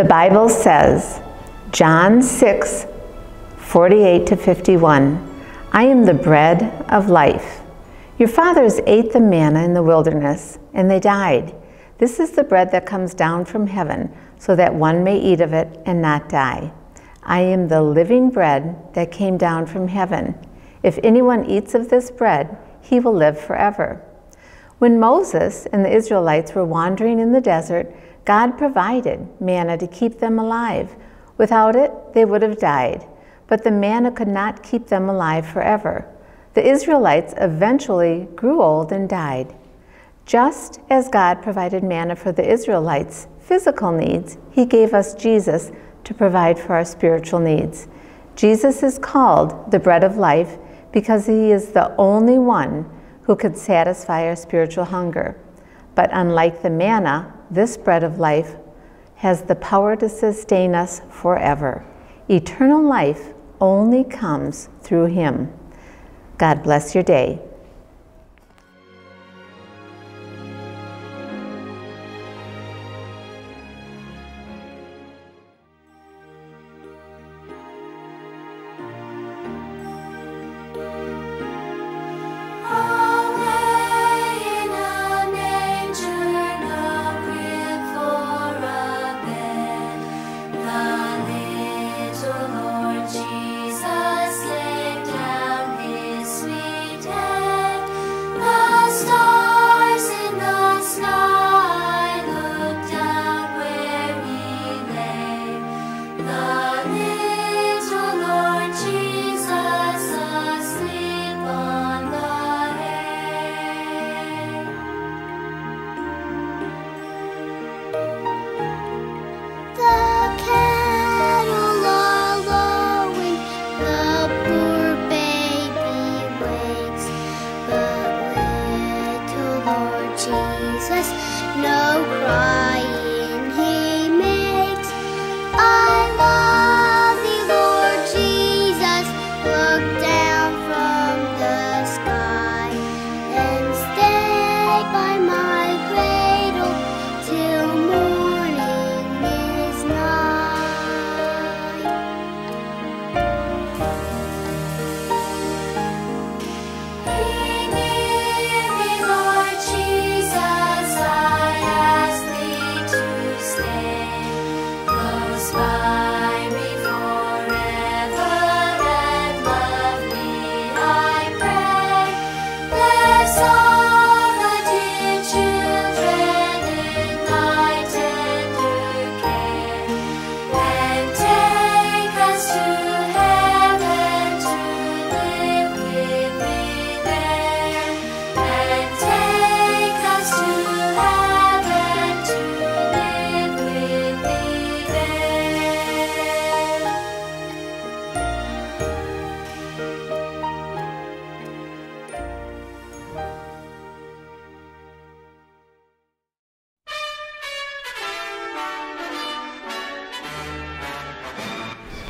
The Bible says, John 6, 48 to 51, I am the bread of life. Your fathers ate the manna in the wilderness, and they died. This is the bread that comes down from heaven, so that one may eat of it and not die. I am the living bread that came down from heaven. If anyone eats of this bread, he will live forever. When Moses and the Israelites were wandering in the desert, God provided manna to keep them alive. Without it, they would have died but the manna could not keep them alive forever. The Israelites eventually grew old and died. Just as God provided manna for the Israelites' physical needs, He gave us Jesus to provide for our spiritual needs. Jesus is called the bread of life because He is the only one who could satisfy our spiritual hunger. But unlike the manna, this bread of life has the power to sustain us forever. Eternal life only comes through Him. God bless your day.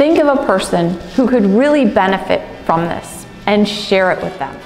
Think of a person who could really benefit from this and share it with them.